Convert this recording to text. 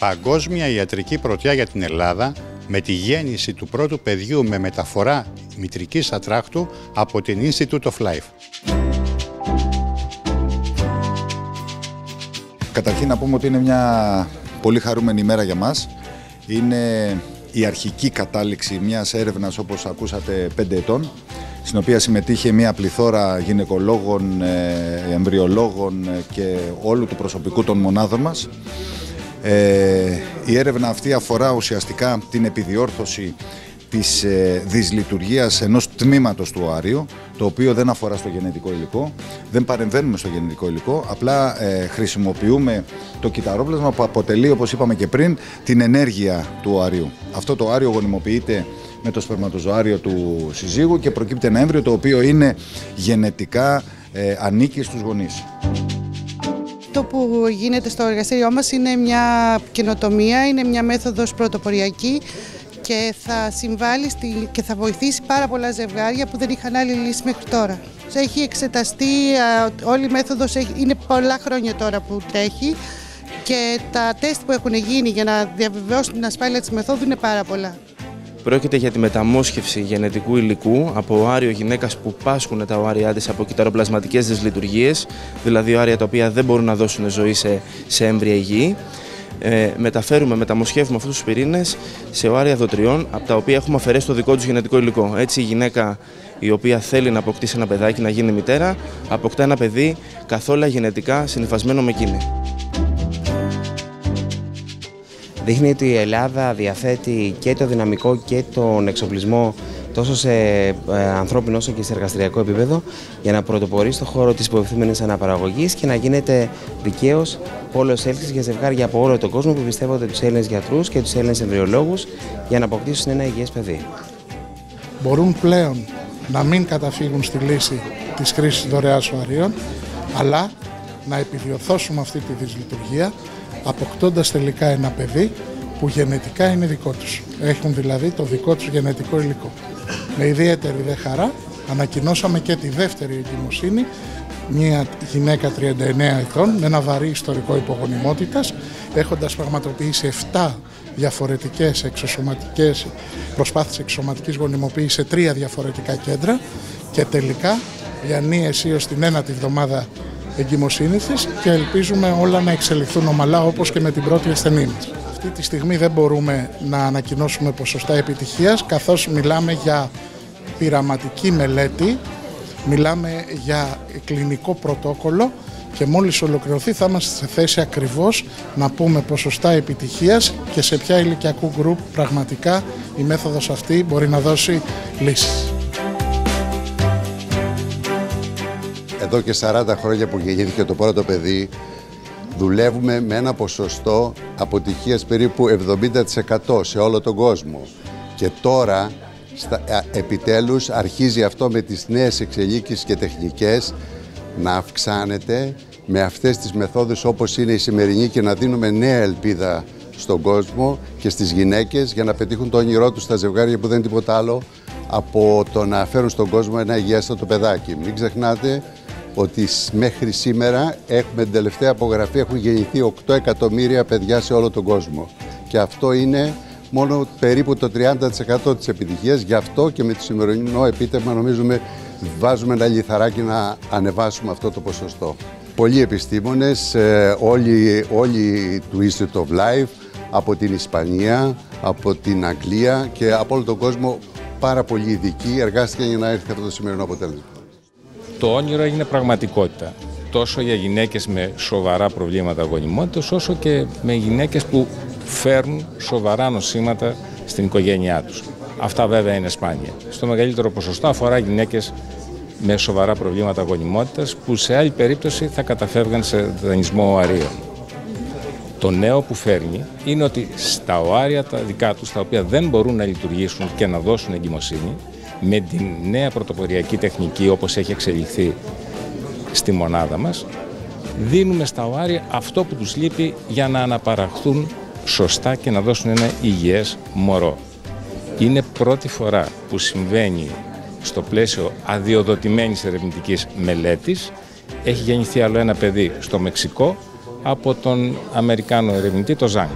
Παγκόσμια ιατρική πρωτιά για την Ελλάδα με τη γέννηση του πρώτου παιδιού με μεταφορά μητρικής ατράχτου από την Institute of Life. Καταρχήν να πούμε ότι είναι μια πολύ χαρούμενη ημέρα για μας. Είναι η αρχική κατάληξη μιας έρευνας όπως ακούσατε πέντε ετών στην οποία συμμετείχε μια πληθώρα γυναικολόγων, ε, εμβριολόγων ε, και όλου του προσωπικού των μονάδων μας. Ε, η έρευνα αυτή αφορά ουσιαστικά την επιδιόρθωση της ε, δυσλειτουργίας ενός τμήματος του οάριου, το οποίο δεν αφορά στο γενετικό υλικό, δεν παρεμβαίνουμε στο γενετικό υλικό, απλά ε, χρησιμοποιούμε το κυταρόπλασμα που αποτελεί, όπως είπαμε και πριν, την ενέργεια του οάριου. Αυτό το οάριο γονιμοποιείται με το σπερματοζωάριο του συζύγου και προκύπτει ένα έμβριο το οποίο είναι γενετικά ε, ανήκει στους γονείς. Το που γίνεται στο εργαστήριό μας είναι μια καινοτομία, είναι μια μέθοδος πρωτοποριακή και θα συμβάλλει στη, και θα βοηθήσει πάρα πολλά ζευγάρια που δεν είχαν άλλη λύση μέχρι τώρα. Έχει εξεταστεί, όλη η μέθοδος είναι πολλά χρόνια τώρα που τρέχει και τα τεστ που έχουν γίνει για να διαβεβαιώσουν την ασφάλεια της μεθόδου είναι πάρα πολλά. Πρόκειται για τη μεταμόσχευση γενετικού υλικού από οάριο γυναίκας που πάσχουν τα οάρια της από κυταροπλασματικές δυσλειτουργίες, δηλαδή οάρια τα οποία δεν μπορούν να δώσουν ζωή σε, σε έμβρια υγιή. Ε, μεταφέρουμε, μεταμοσχεύουμε αυτούς τους πυρήνες σε οάρια δοτριών, από τα οποία έχουμε αφαιρέσει το δικό τους γενετικό υλικό. Έτσι, η γυναίκα η οποία θέλει να αποκτήσει ένα παιδάκι, να γίνει μητέρα, αποκτά ένα παιδί καθόλου γενετικά συνυφασμένο με εκείνη δείχνει ότι η Ελλάδα διαθέτει και το δυναμικό και τον εξοπλισμό τόσο σε ε, ανθρώπινο όσο και σε εργαστηριακό επίπεδο για να πρωτοπορεί στον χώρο της υποευθυμένη αναπαραγωγής και να γίνεται δικαίως πόλο έλξη για ζευγάρια από όλο τον κόσμο που πιστεύονται τους Έλληνες γιατρούς και τους Έλληνες εμβριολόγους για να αποκτήσουν ένα υγιές παιδί. Μπορούν πλέον να μην καταφύγουν στη λύση της χρήσης δωρεάς οαρίων, αλλά να επιδιορθώσουμε αυτή τη δυσλειτουργία αποκτώντας τελικά ένα παιδί που γενετικά είναι δικό τους. Έχουν δηλαδή το δικό τους γενετικό υλικό. Με ιδιαίτερη δε χαρά ανακοινώσαμε και τη δεύτερη εγκυμοσύνη, μια γυναίκα 39 ετών με ένα βαρύ ιστορικό υπογονιμότητας, έχοντας πραγματοποιήσει 7 διαφορετικές εξωσωματικές προσπάθειες εξωσωματικής γονιμοποίησης σε τρία διαφορετικά κέντρα και τελικά διανύει αισίως την ένατη εβδομάδα εγκυμοσύνης της και ελπίζουμε όλα να εξελιχθούν ομαλά όπως και με την πρώτη ασθενή μας. Αυτή τη στιγμή δεν μπορούμε να ανακοινώσουμε ποσοστά επιτυχίας καθώς μιλάμε για πειραματική μελέτη, μιλάμε για κλινικό πρωτόκολλο και μόλις ολοκληρωθεί θα είμαστε σε θέση ακριβώς να πούμε ποσοστά επιτυχίας και σε ποια ηλικιακού γκρουπ πραγματικά η μέθοδος αυτή μπορεί να δώσει λύσεις. Εδώ και 40 χρόνια που γεννήθηκε το πρώτο παιδί, δουλεύουμε με ένα ποσοστό αποτυχίας περίπου 70% σε όλο τον κόσμο. Και τώρα, στα, επιτέλους, αρχίζει αυτό με τις νέες εξελίξεις και τεχνικές να αυξάνεται με αυτές τις μεθόδους όπως είναι η σημερινή και να δίνουμε νέα ελπίδα στον κόσμο και στις γυναίκες για να πετύχουν το όνειρό τους στα ζευγάρια που δεν είναι τίποτα άλλο από το να φέρουν στον κόσμο ένα υγιέστατο παιδάκι. Μην ξεχνάτε ότι μέχρι σήμερα έχουμε την τελευταία απογραφή έχουν γεννηθεί 8 εκατομμύρια παιδιά σε όλο τον κόσμο. Και αυτό είναι μόνο περίπου το 30% της επιτυχίας. Γι' αυτό και με το σημερινό επίτευγμα νομίζουμε βάζουμε ένα λιθαράκι να ανεβάσουμε αυτό το ποσοστό. Πολλοί επιστήμονες, ε, όλοι, όλοι του Institute of Life, από την Ισπανία, από την Αγγλία και από όλο τον κόσμο πάρα πολλοί ειδικοί εργάστηκαν για να έρθει αυτό το σημερινό αποτέλεσμα το όνειρο έγινε πραγματικότητα. Τόσο για γυναίκες με σοβαρά προβλήματα γονιμότητας, όσο και με γυναίκες που φέρνουν σοβαρά νοσήματα στην οικογένειά τους. Αυτά βέβαια είναι σπάνια. Στο μεγαλύτερο ποσοστό αφορά γυναίκες με σοβαρά προβλήματα γονιμότητας που σε άλλη περίπτωση θα καταφεύγαν σε δανεισμό οαρίων. Το νέο που φέρνει είναι ότι στα οάρια τα δικά τους, τα οποία δεν μπορούν να λειτουργήσουν και να δώσουν εγκυμοσύνη, με την νέα πρωτοποριακή τεχνική όπως έχει εξελιχθεί στη μονάδα μας, δίνουμε στα οάρια αυτό που τους λείπει για να αναπαραχθούν σωστά και να δώσουν ένα υγιές μωρό. Είναι πρώτη φορά που συμβαίνει στο πλαίσιο αδειοδοτημένης ερευνητικής μελέτης. Έχει γεννηθεί άλλο ένα παιδί στο Μεξικό από τον Αμερικάνο ερευνητή, το Ζάνγκ.